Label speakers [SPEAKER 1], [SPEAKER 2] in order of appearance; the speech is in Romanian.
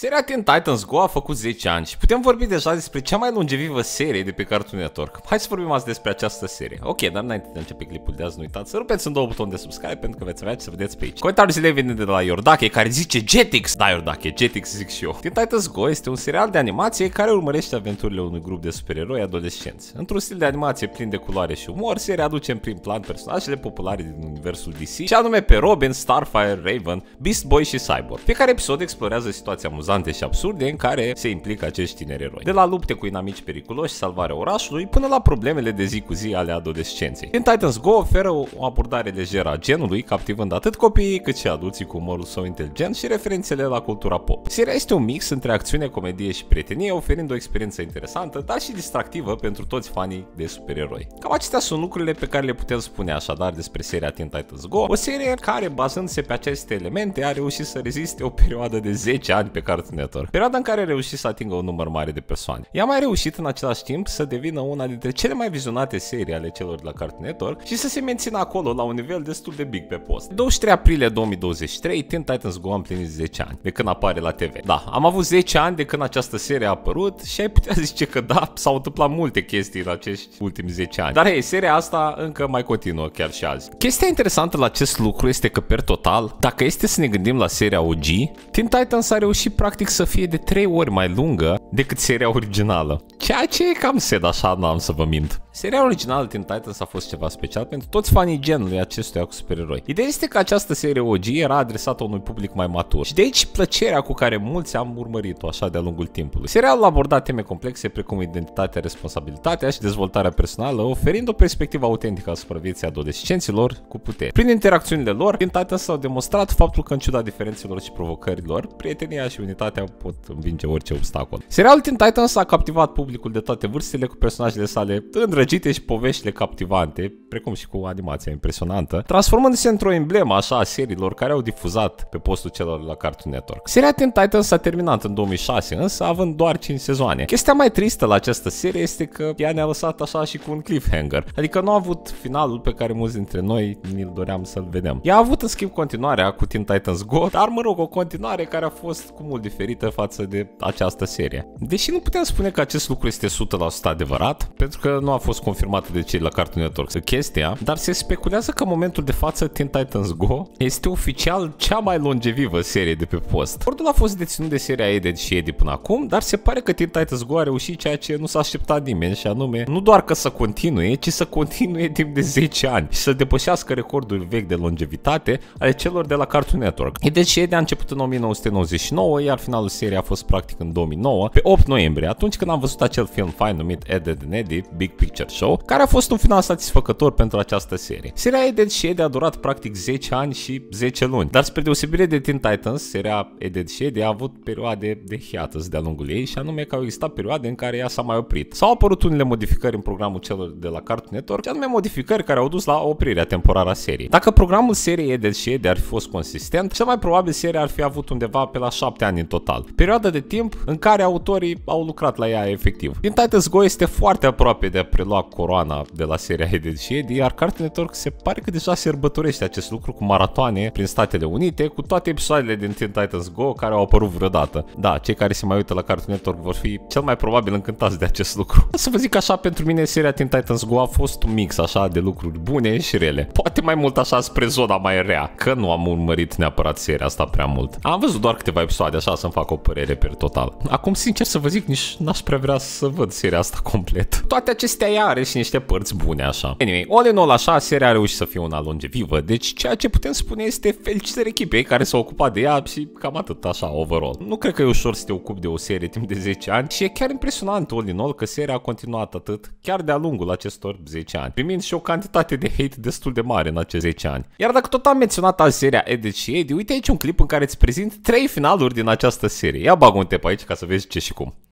[SPEAKER 1] Seria Teen Titans Go a făcut 10 ani și putem vorbi deja despre cea mai longevivă serie de pe Cartoon Network. Hai să vorbim azi despre această serie. Ok, dar înainte de a începe clipul de azi, nu uitați să rupeți în două butonuri de subscribe pentru că veți avea ce să vedeți pe aici. Comentariul zilei vine de la Iordache care zice Jetix. Da, Iordache, Jetix zic și eu. Teen Titans Go este un serial de animație care urmărește aventurile unui grup de supereroi adolescenți. Într-un stil de animație plin de culoare și umor, seria aduce în prim plan personajele populare din universul DC, și anume pe Robin, Starfire, Raven, Beast Boy și Cyborg. Fiecare episod explorează situații amuzante și absurde în care se implică acești tineri eroi. De la lupte cu inamici periculoși, salvarea orașului, până la problemele de zi cu zi ale adolescenței. În Titans Go oferă o abordare lejeră a genului, captivând atât copiii cât și adulții cu umorul său inteligent și referințele la cultura pop. Seria este un mix între acțiune, comedie și prietenie, oferind o experiență interesantă, dar și distractivă pentru toți fanii de supereroi. Cam acestea sunt lucrurile pe care le putem spune așadar despre seria Teen Titans Go, o serie care, bazându-se pe aceste elemente, a reușit să reziste o perioadă de 10 ani pe Cartoon Network Network, perioada în care a reușit să atingă un număr mare de persoane. Ea a mai reușit în același timp să devină una dintre cele mai vizionate serii ale celor de la Cartoon Network și să se mențină acolo la un nivel destul de big pe post. 23 aprilie 2023, Teen Titans Go a împlinit 10 ani de când apare la TV. Da, am avut 10 ani de când această serie a apărut și ai putea zice că da, s-au întâmplat multe chestii în acești ultimi 10 ani. Dar hei, seria asta încă mai continuă chiar și azi. Chestia interesantă la acest lucru este că per total, dacă este să ne gândim la seria OG, Teen Titans a reușit practic să fie de 3 ori mai lungă decât seria originală. Ceea ce e cam sed așa, n-am să vă mint. Seria originală Teen Titans a fost ceva special pentru toți fanii genului acestuia cu supereroi. Ideea este că această serie OG era adresată unui public mai matur și de aici plăcerea cu care mulți am urmărit-o așa de-a lungul timpului. Serialul aborda teme complexe precum identitatea, responsabilitatea și dezvoltarea personală, oferind o perspectivă autentică asupra vieții adolescenților cu putere. Prin interacțiunile lor, Teen Titans au demonstrat faptul că în ciuda diferențelor și provocărilor, prietenia și unitatea pot învinge orice obstacol. Serialul Teen Titans a captivat publicul de toate vârstele cu personajele sale îndrăgite și poveștile captivante, precum și cu animația impresionantă, transformându-se într-o emblemă așa a seriilor care au difuzat pe postul celor la Cartoon Network. Seria Teen Titans s-a terminat în 2006, însă având doar 5 sezoane. Chestia mai tristă la această serie este că ea ne-a lăsat așa și cu un cliffhanger, adică nu a avut finalul pe care mulți dintre noi ni-l doream să-l vedem. Ea a avut în schimb continuarea cu Teen Titans Go, dar mă rog, o continuare care a fost cu mult diferită față de această serie. Deși nu putem spune că acest lucru este 100% adevărat, pentru că nu a fost confirmat de cei la Cartoon Network chestia, dar se speculează că în momentul de față Teen Titans Go este oficial cea mai longevivă serie de pe post. Ordul a fost deținut de seria Eded și Eddie până acum, dar se pare că Teen Titans Go a reușit ceea ce nu s-a așteptat nimeni și anume nu doar că să continue, ci să continue timp de 10 ani și să depășească recordul vechi de longevitate ale celor de la Cartoon Network. Eded și Eddie a început în 1999, iar finalul seriei a fost practic în 2009, pe 8 noiembrie, atunci când am văzut acel film fain numit Ed and Eddie, Big Picture Show, care a fost un final satisfăcător pentru această serie. Seria Ed și Eddie a durat practic 10 ani și 10 luni, dar spre deosebire de Teen Titans, seria Ed și Eddie a avut perioade de hiatus de-a lungul ei și anume că au existat perioade în care ea s-a mai oprit. S-au apărut unele modificări în programul celor de la Cartoon Network, și anume modificări care au dus la oprirea temporară a seriei. Dacă programul seriei Ed și Eddie ar fi fost consistent, cel mai probabil seria ar fi avut undeva pe la 7 ani în total. Perioada de timp în care autorii au lucrat la ea efectiv. Din Titans Go este foarte aproape de a prelua coroana de la seria Ed și Eddie, iar Cartoon Network se pare că deja sărbătorește acest lucru cu maratoane prin Statele Unite, cu toate episoadele din Teen Titans Go care au apărut vreodată. Da, cei care se mai uită la Cartoon Network vor fi cel mai probabil încântați de acest lucru. Să vă zic așa, pentru mine seria Teen Titans Go a fost un mix așa de lucruri bune și rele. Poate mai mult așa spre zona mai rea, că nu am urmărit neapărat seria asta prea mult. Am văzut doar câteva episoade așa să-mi fac o părere per total. Acum, sincer să vă zic, nici n-aș prea vrea să văd seria asta complet. Toate acestea ea are și niște părți bune așa. Anyway, all in all așa, seria a reușit să fie una longevivă, deci ceea ce putem spune este felicitări echipei care s-a ocupat de ea și cam atât așa overall. Nu cred că e ușor să te ocupi de o serie timp de 10 ani și e chiar impresionant all in all că seria a continuat atât chiar de-a lungul acestor 10 ani, primind și o cantitate de hate destul de mare în acești 10 ani. Iar dacă tot am menționat azi seria Edit și Eddie, uite aici un clip în care îți prezint 3 finaluri din această serie. Ia bag un tep aici ca să vezi ce și cum.